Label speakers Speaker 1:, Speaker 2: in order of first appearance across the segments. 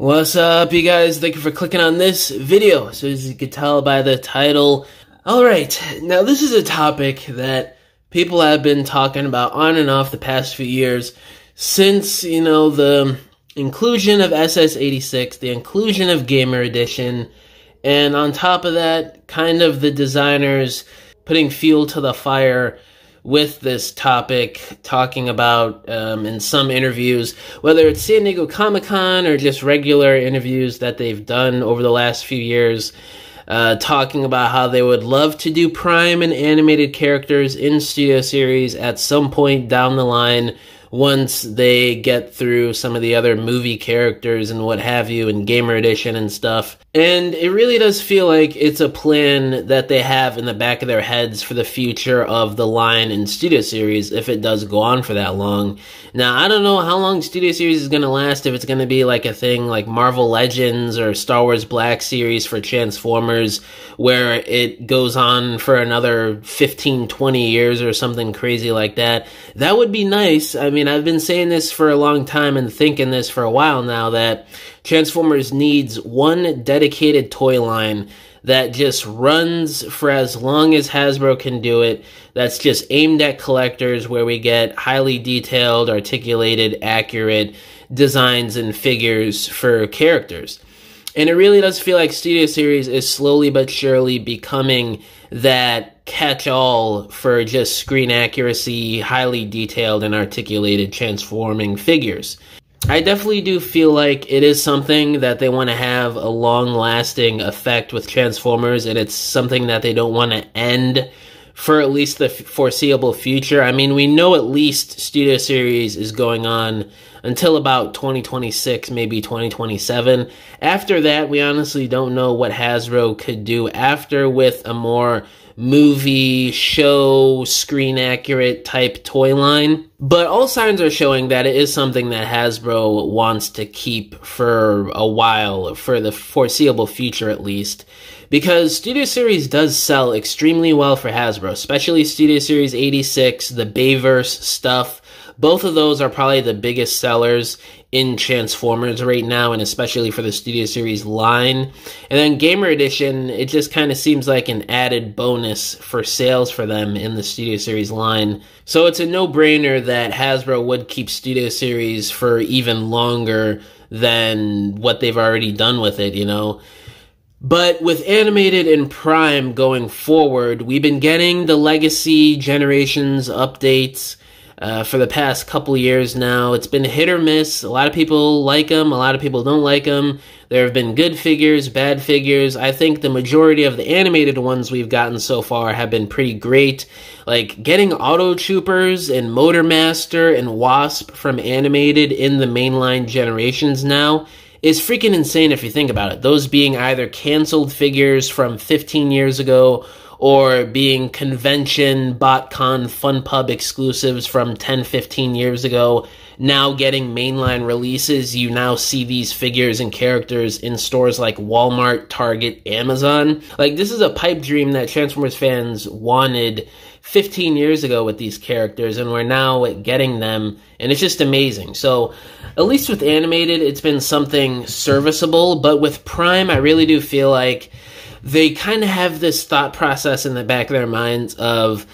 Speaker 1: What's up, you guys? Thank you for clicking on this video. So as you can tell by the title, alright, now this is a topic that people have been talking about on and off the past few years since, you know, the inclusion of SS86, the inclusion of Gamer Edition, and on top of that, kind of the designers putting fuel to the fire with this topic, talking about um, in some interviews, whether it's San Diego Comic Con or just regular interviews that they've done over the last few years, uh, talking about how they would love to do Prime and animated characters in Studio Series at some point down the line once they get through some of the other movie characters and what have you and gamer edition and stuff and it really does feel like it's a plan that they have in the back of their heads for the future of the line and Studio Series if it does go on for that long. Now, I don't know how long Studio Series is going to last, if it's going to be like a thing like Marvel Legends or Star Wars Black Series for Transformers, where it goes on for another 15, 20 years or something crazy like that. That would be nice. I mean, I've been saying this for a long time and thinking this for a while now that Transformers needs one dedicated toy line that just runs for as long as Hasbro can do it. That's just aimed at collectors where we get highly detailed, articulated, accurate designs and figures for characters. And it really does feel like Studio Series is slowly but surely becoming that catch all for just screen accuracy, highly detailed and articulated transforming figures. I definitely do feel like it is something that they want to have a long lasting effect with Transformers, and it's something that they don't want to end for at least the foreseeable future. I mean, we know at least Studio Series is going on until about 2026, maybe 2027. After that, we honestly don't know what Hasbro could do after with a more movie, show, screen accurate type toy line. But all signs are showing that it is something that Hasbro wants to keep for a while, for the foreseeable future at least. Because Studio Series does sell extremely well for Hasbro, especially Studio Series 86, the Bayverse stuff. Both of those are probably the biggest sellers in Transformers right now, and especially for the Studio Series line. And then Gamer Edition, it just kind of seems like an added bonus for sales for them in the Studio Series line. So it's a no brainer that Hasbro would keep Studio Series for even longer than what they've already done with it, you know. But with animated and Prime going forward, we've been getting the Legacy Generations updates uh, for the past couple years now. It's been hit or miss. A lot of people like them, a lot of people don't like them. There have been good figures, bad figures. I think the majority of the animated ones we've gotten so far have been pretty great. Like getting Auto Troopers and Motormaster and Wasp from animated in the mainline generations now is freaking insane if you think about it. Those being either canceled figures from 15 years ago or being convention, BotCon, FunPub exclusives from 10, 15 years ago, now getting mainline releases, you now see these figures and characters in stores like Walmart, Target, Amazon. Like, this is a pipe dream that Transformers fans wanted 15 years ago with these characters, and we're now getting them, and it's just amazing. So, at least with animated, it's been something serviceable, but with Prime, I really do feel like they kind of have this thought process in the back of their minds of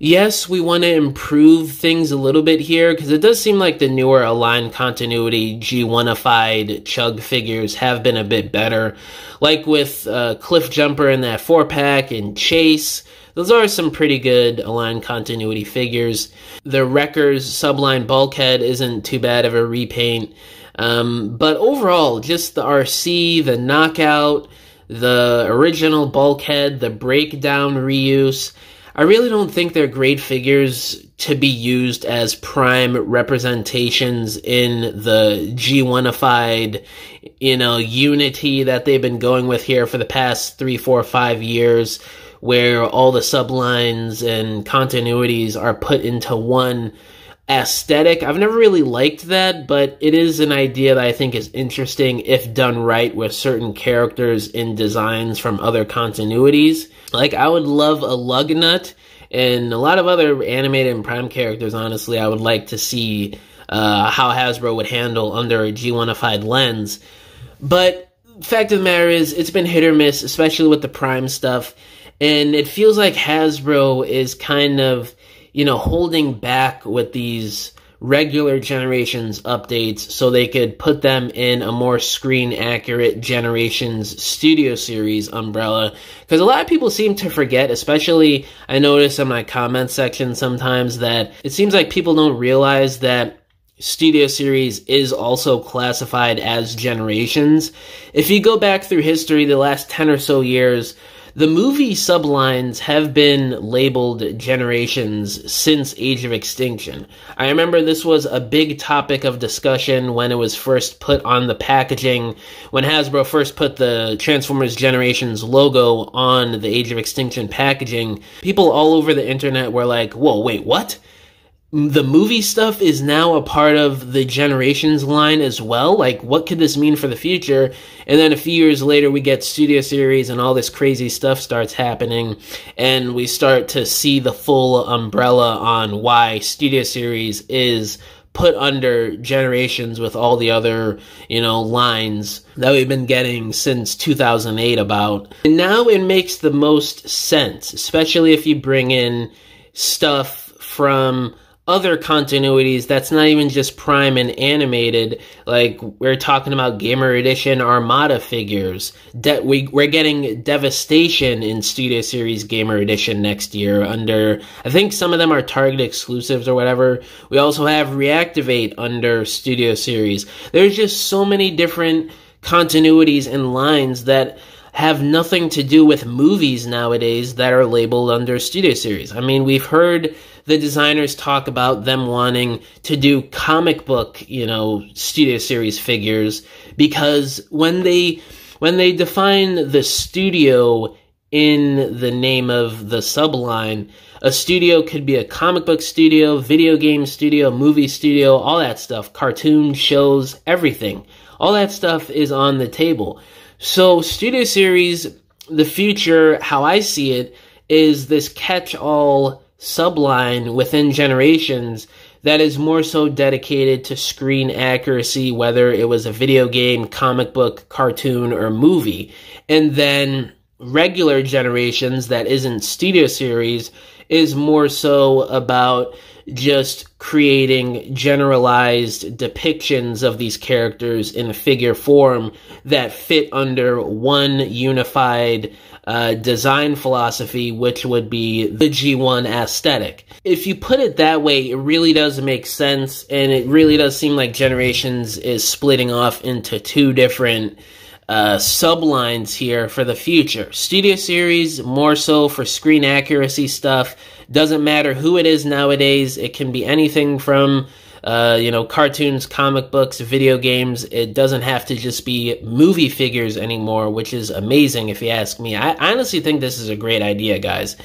Speaker 1: yes, we want to improve things a little bit here because it does seem like the newer aligned continuity G1ified chug figures have been a bit better. Like with uh, Cliff Jumper in that four pack and Chase. Those are some pretty good aligned continuity figures. The Wreckers subline bulkhead isn't too bad of a repaint. Um, but overall, just the Arcee, the knockout, the original bulkhead, the breakdown reuse. I really don't think they're great figures to be used as prime representations in the G1ified, you know, unity that they've been going with here for the past three, four, five years, where all the sublines and continuities are put into one aesthetic. I've never really liked that, but it is an idea that I think is interesting if done right with certain characters in designs from other continuities. Like, I would love a Lugnut and a lot of other animated and prime characters, honestly, I would like to see uh, how Hasbro would handle under a G1ified lens. But fact of the matter is, it's been hit or miss, especially with the Prime stuff. And it feels like Hasbro is kind of, you know, holding back with these regular generations updates so they could put them in a more screen accurate generations studio series umbrella because a lot of people seem to forget especially i notice in my comment section sometimes that it seems like people don't realize that Studio Series is also classified as generations. If you go back through history, the last 10 or so years, the movie sublines have been labeled generations since Age of Extinction. I remember this was a big topic of discussion when it was first put on the packaging, when Hasbro first put the Transformers Generations logo on the Age of Extinction packaging. People all over the internet were like, whoa, wait, what? The movie stuff is now a part of the generations line as well. Like what could this mean for the future? And then a few years later we get studio series and all this crazy stuff starts happening. And we start to see the full umbrella on why studio series is put under generations with all the other you know lines that we've been getting since 2008 about. And now it makes the most sense especially if you bring in stuff from other continuities that's not even just prime and animated. Like we're talking about gamer edition armada figures. De- we, we're getting Devastator in studio series gamer edition next year under i think some of them are target exclusives or whatever. We also have reactivate under studio series. There's just so many different continuities and lines that have nothing to do with movies nowadays that are labeled under studio series. I mean, we've heard the designers talk about them wanting to do comic book, you know, studio series figures because when they when they define the studio in the name of the subline, a studio could be a comic book studio, video game studio, movie studio, all that stuff, cartoon shows, everything. All that stuff is on the table. So, Studio Series, the future, how I see it, is this catch all subline within generations that is more so dedicated to screen accuracy, whether it was a video game, comic book, cartoon, or movie. And then regular generations that isn't Studio Series is more so about just creating generalized depictions of these characters in a figure form that fit under one unified uh, design philosophy, which would be the G1 aesthetic. If you put it that way, it really does make sense, and it really does seem like Generations is splitting off into two different uh, sublines here for the future. Studio Series, more so for screen accuracy stuff. Doesn't matter who it is nowadays. It can be anything from, uh, you know, cartoons, comic books, video games. It doesn't have to just be movie figures anymore, which is amazing if you ask me. I honestly think this is a great idea, guys.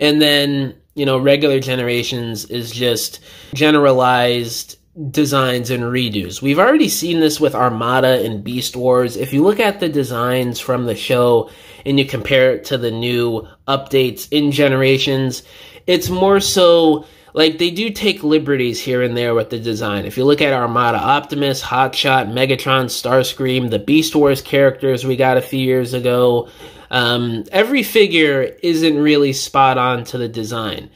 Speaker 1: And then, you know, regular generations is just generalized designs and redos. We've already seen this with Armada and Beast Wars. If you look at the designs from the show and you compare it to the new updates in Generations, it's more so like they do take liberties here and there with the design. If you look at Armada Optimus, Hotshot, Megatron, Starscream, the Beast Wars characters we got a few years ago, um, every figure isn't really spot on to the design.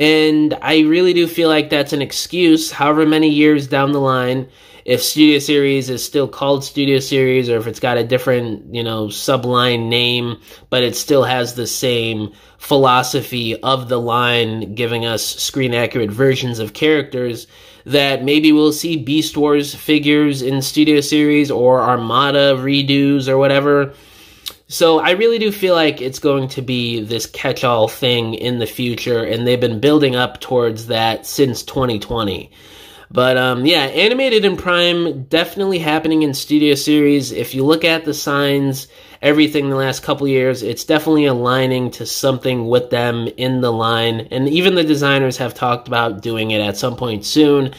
Speaker 1: And I really do feel like that's an excuse, however many years down the line, if Studio Series is still called Studio Series or if it's got a different, you know, subline name, but it still has the same philosophy of the line giving us screen accurate versions of characters, that maybe we'll see Beast Wars figures in Studio Series or Armada redos or whatever so I really do feel like it's going to be this catch-all thing in the future, and they've been building up towards that since 2020. But um, yeah, animated in Prime definitely happening in Studio Series. If you look at the signs, everything the last couple years, it's definitely aligning to something with them in the line. And even the designers have talked about doing it at some point soon.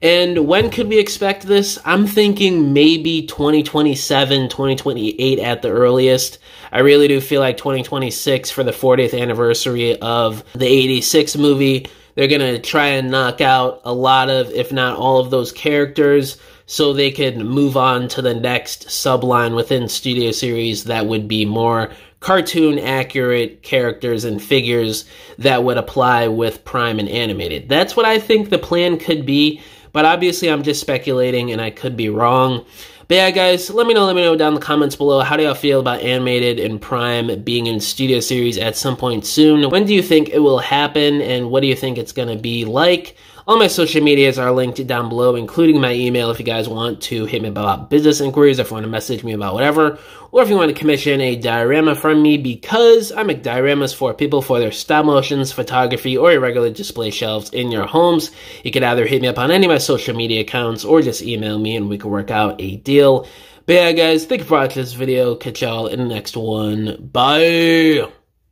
Speaker 1: And when could we expect this? I'm thinking maybe 2027, 2028 at the earliest. I really do feel like 2026 for the 40th anniversary of the 86 movie. They're going to try and knock out a lot of, if not all of those characters. So they could move on to the next subline within Studio Series that would be more cartoon accurate characters and figures that would apply with Prime and animated. That's what I think the plan could be, but obviously I'm just speculating and I could be wrong. But yeah, guys, let me know. Let me know down in the comments below. How do y'all feel about animated and Prime being in Studio Series at some point soon? When do you think it will happen, and what do you think it's going to be like? All my social medias are linked down below, including my email if you guys want to hit me about business inquiries, if you want to message me about whatever, or if you want to commission a diorama from me because I make dioramas for people for their stop motions, photography, or irregular display shelves in your homes. You can either hit me up on any of my social media accounts or just email me and we can work out a deal. But yeah, guys, thank you for watching this video. Catch y'all in the next one. Bye!